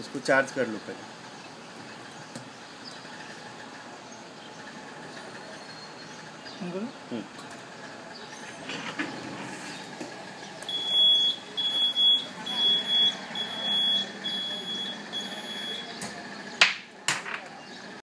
उसको चार्ज कर लो पहले बोलो हम्म।